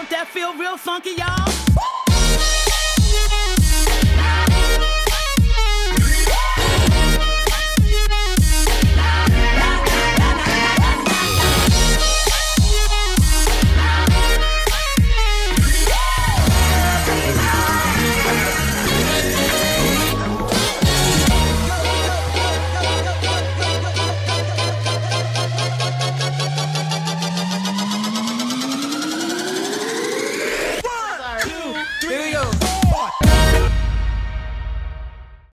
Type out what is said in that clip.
Don't that feel real funky, y'all?